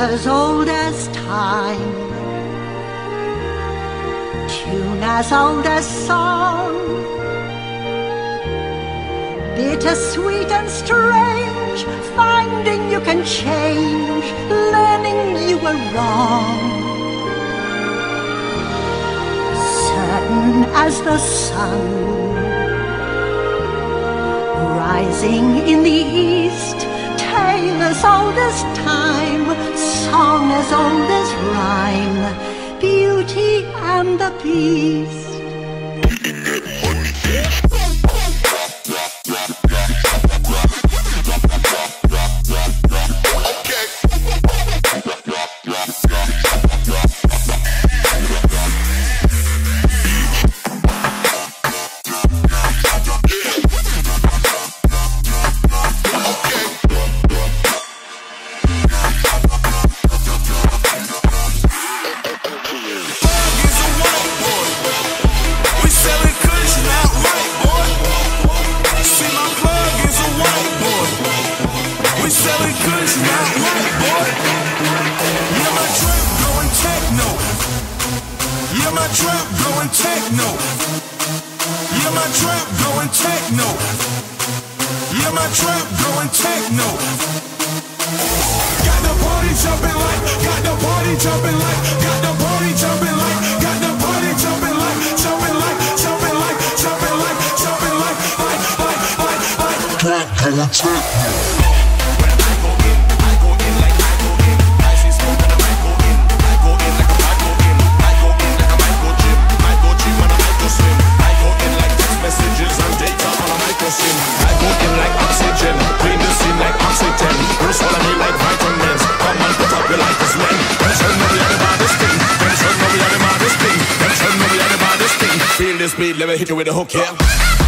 as old as time, tune as old as song, bittersweet and strange, finding you can change, learning you were wrong. Certain as the sun, rising in the east tale as old as time, song as old as rhyme, Beauty and the Beast. how I. I go in like oxygen, the scene like oxygen. Me like vitamins. Come put show show show. Feel this beat, let me hit you with a hook, yeah.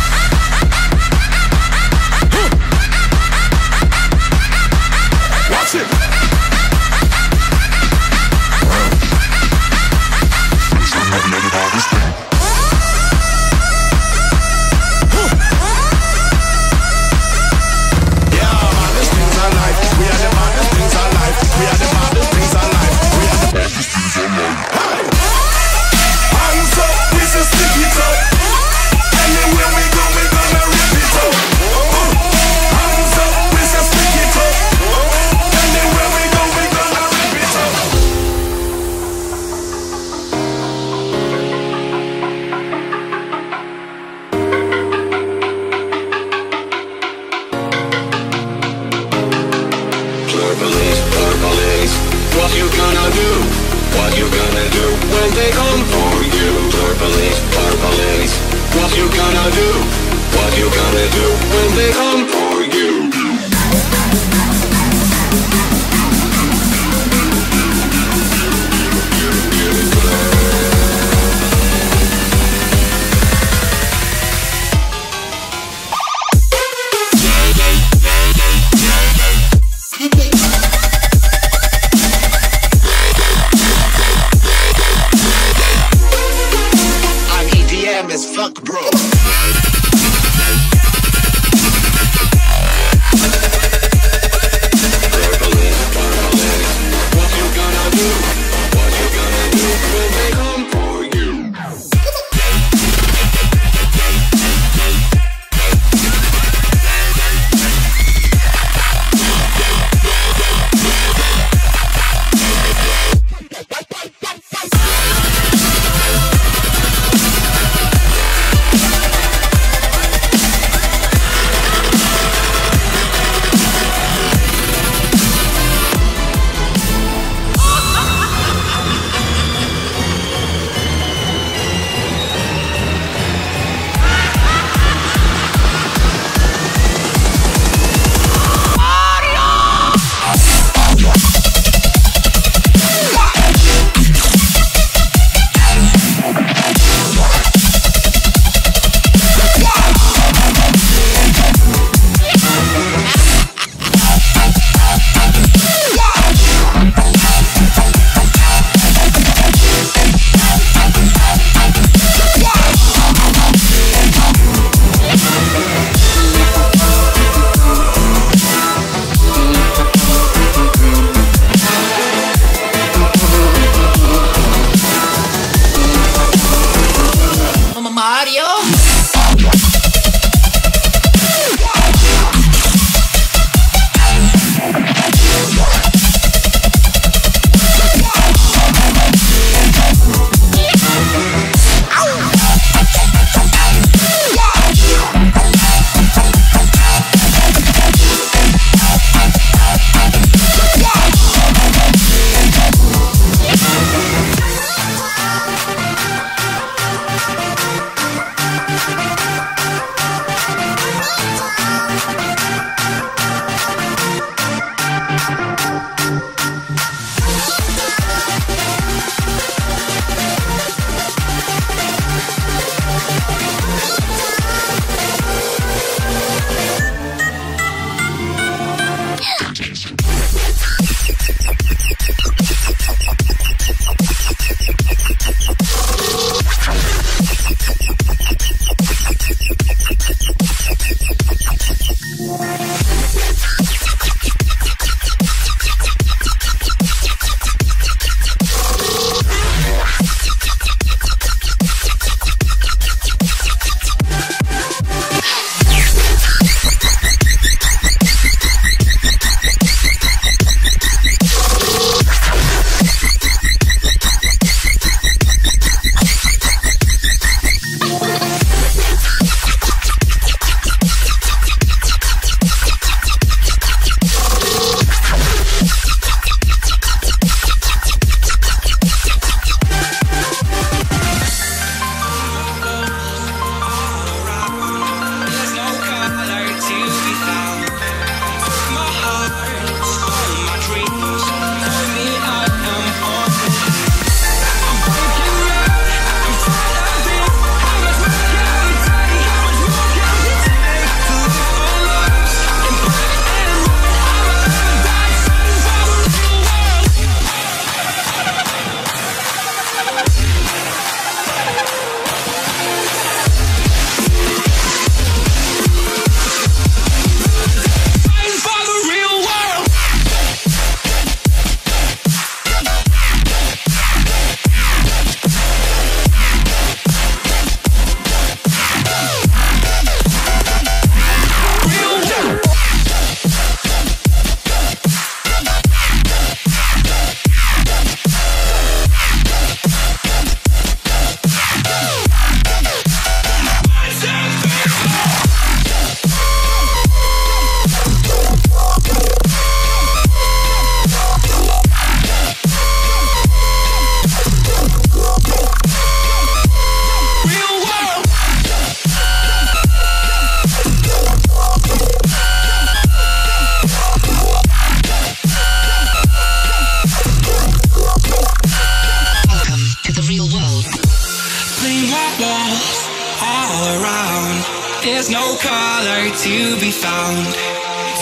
There's no color to be found.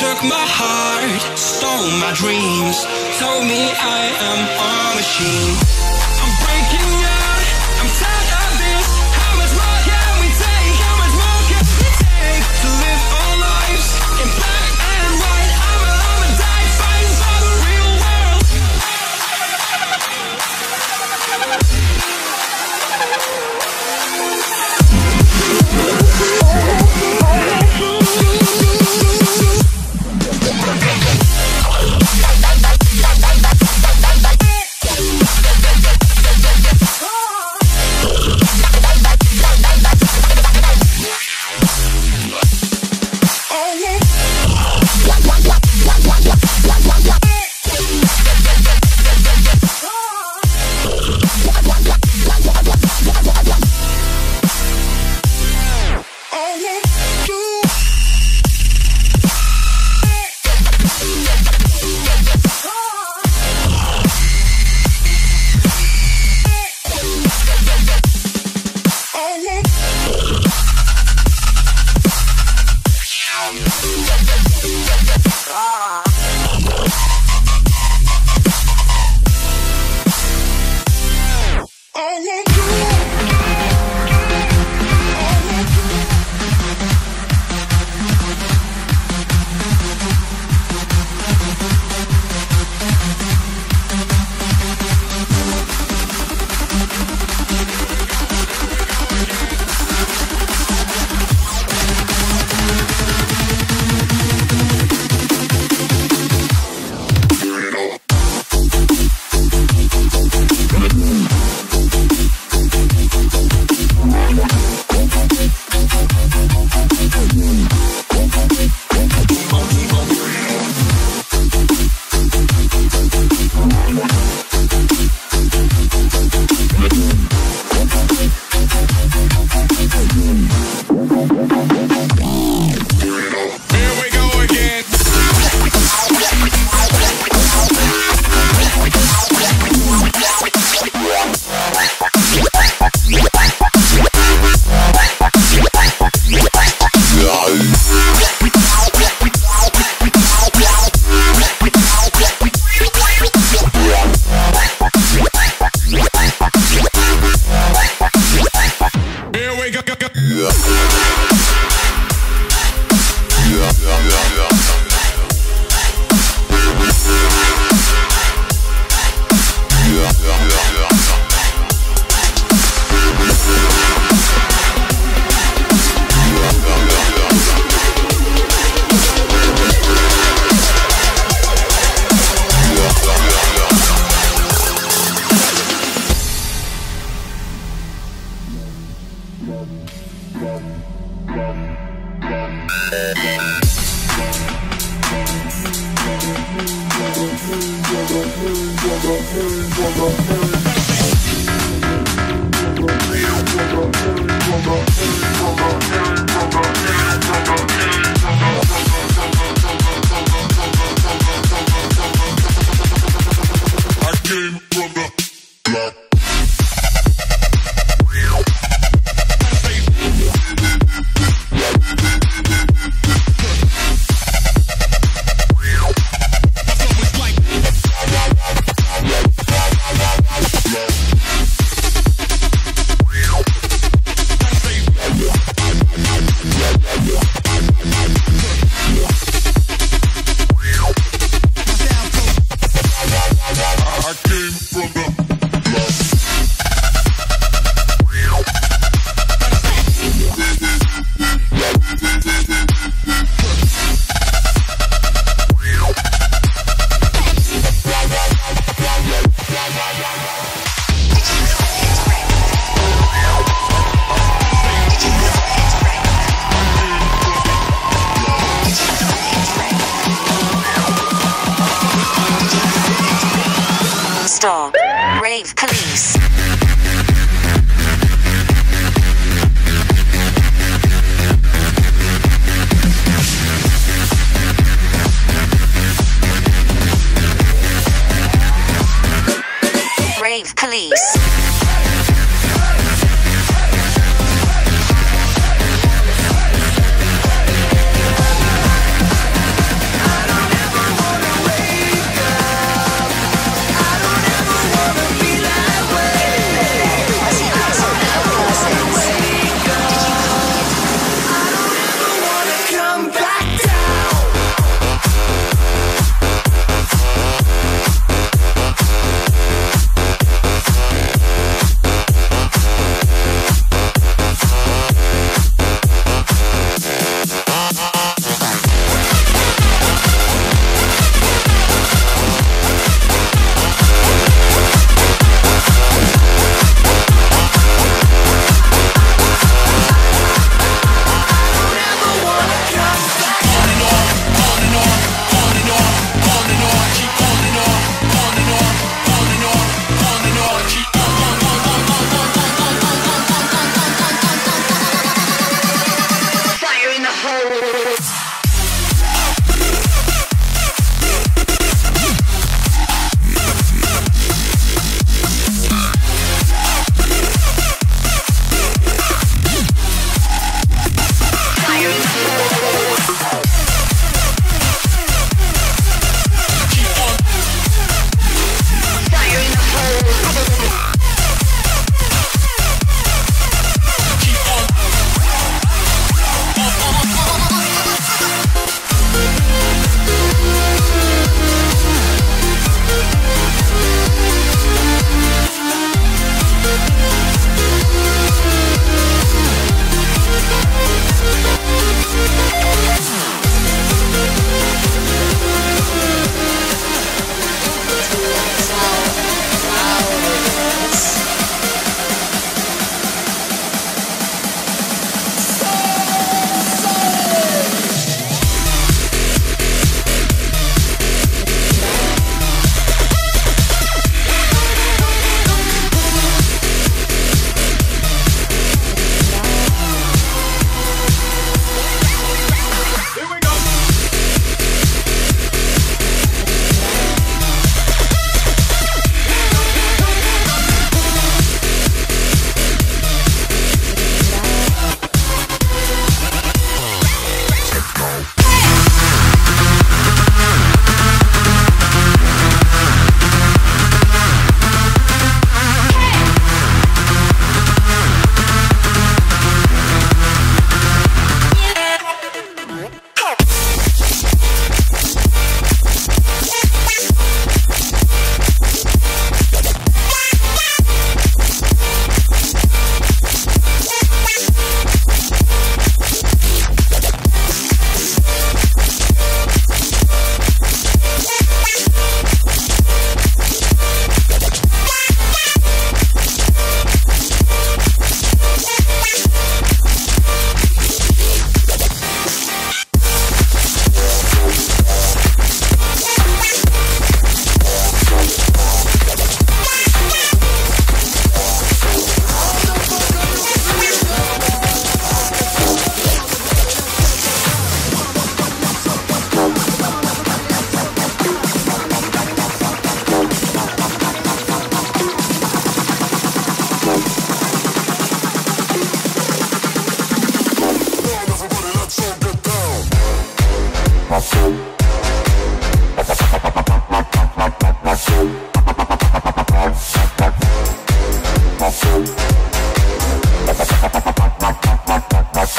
Took my heart, stole my dreams, told me I am a machine.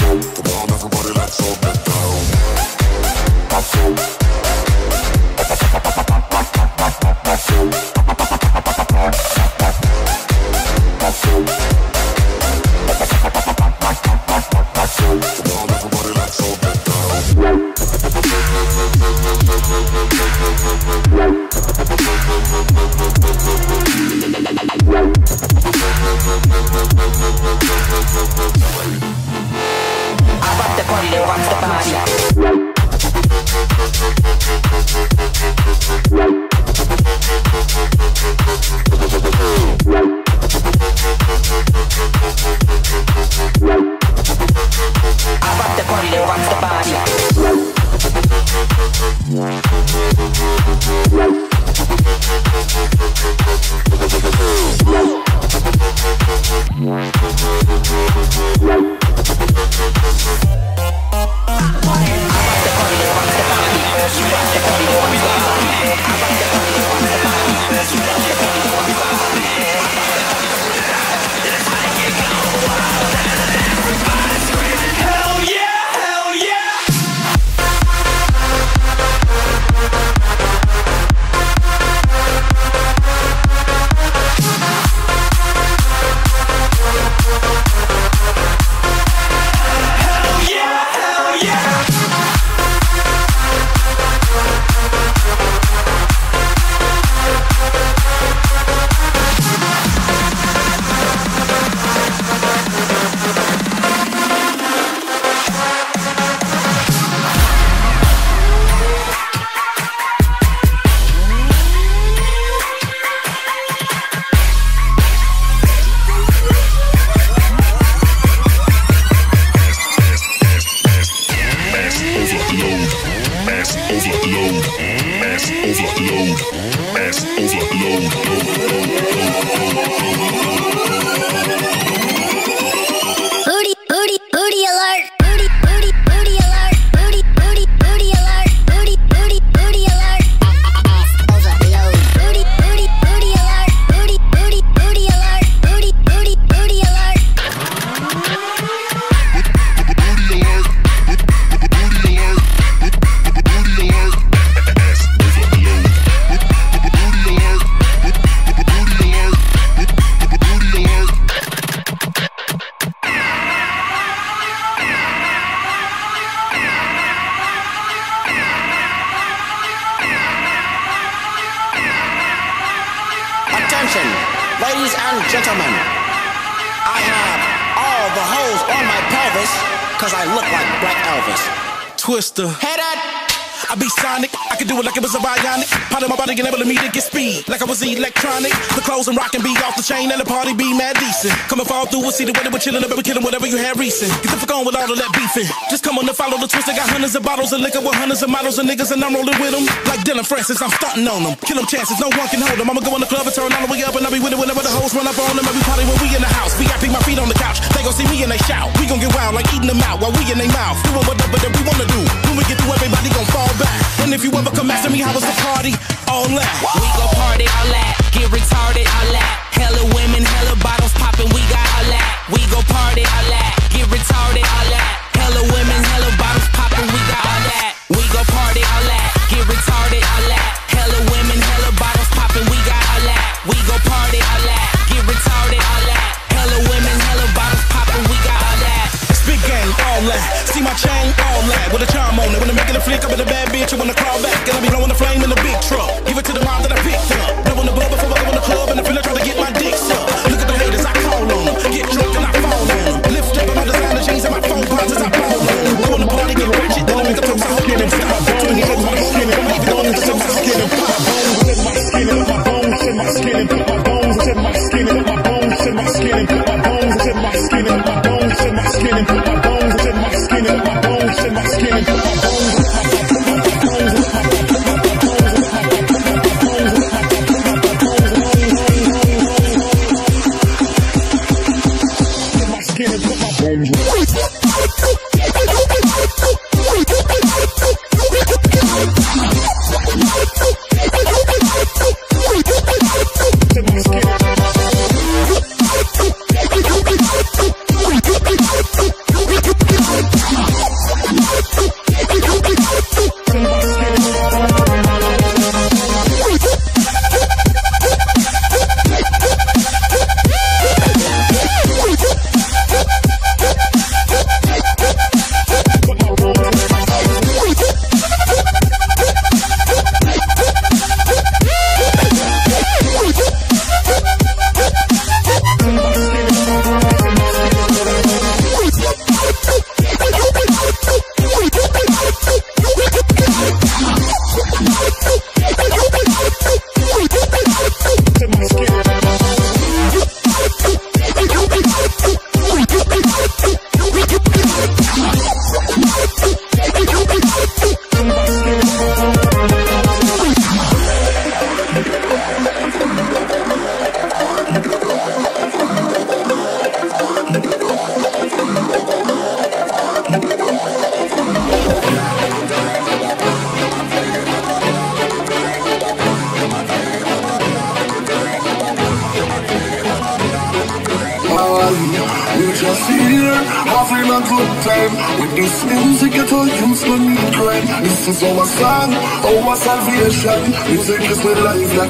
Come on, everybody, let's all get down. monster. Hey. See the way that we're chillin' up and the party be mad decent coming fall through we killin' whatever you had recent. Get the fuck on with all of that beefing. Just come on and follow the twist. I got hundreds of bottles of liquor with hundreds of models of niggas and I'm rolling with them. Like Dillon Francis, I'm stunting on them. Kill them chances, no one can hold them. I'ma go in the club and turn all the way up and I'll be with it whenever the hoes run up on them. Every party when we in the house. VIP my feet on the couch. They gon' see me and they shout. We gon' get wild like eating them out while we in their mouth. Doing whatever that we wanna do. When we get through, everybody gon' fall back. And if you ever come after me, how was the party? All that. We gon' party all that. Get retarded all that. Hella women, hella bottles poppin'. We got all that. We go party, all that. Get retarded, all that. Hella women, hella bottles bitch. You wanna crawl back.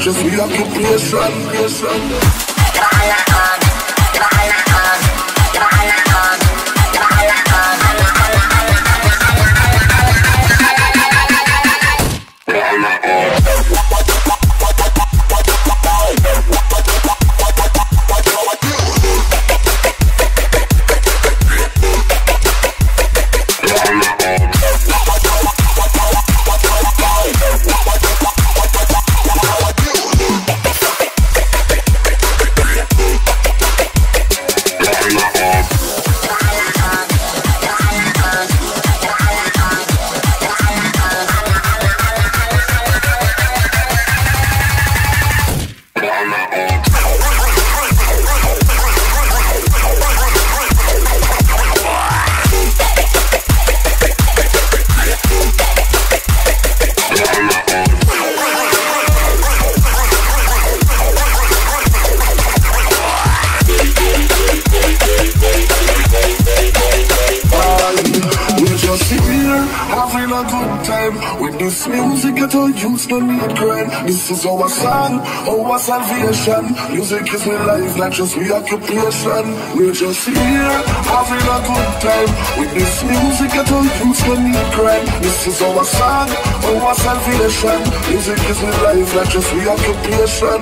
Just we a good time. With this music, get all youth no need grind. This is our song, our salvation. Music is my life, not just my occupation We're just here, having a good time. With this music, get all youth no need grind. This is our song, our salvation. Music is my life, not just my occupation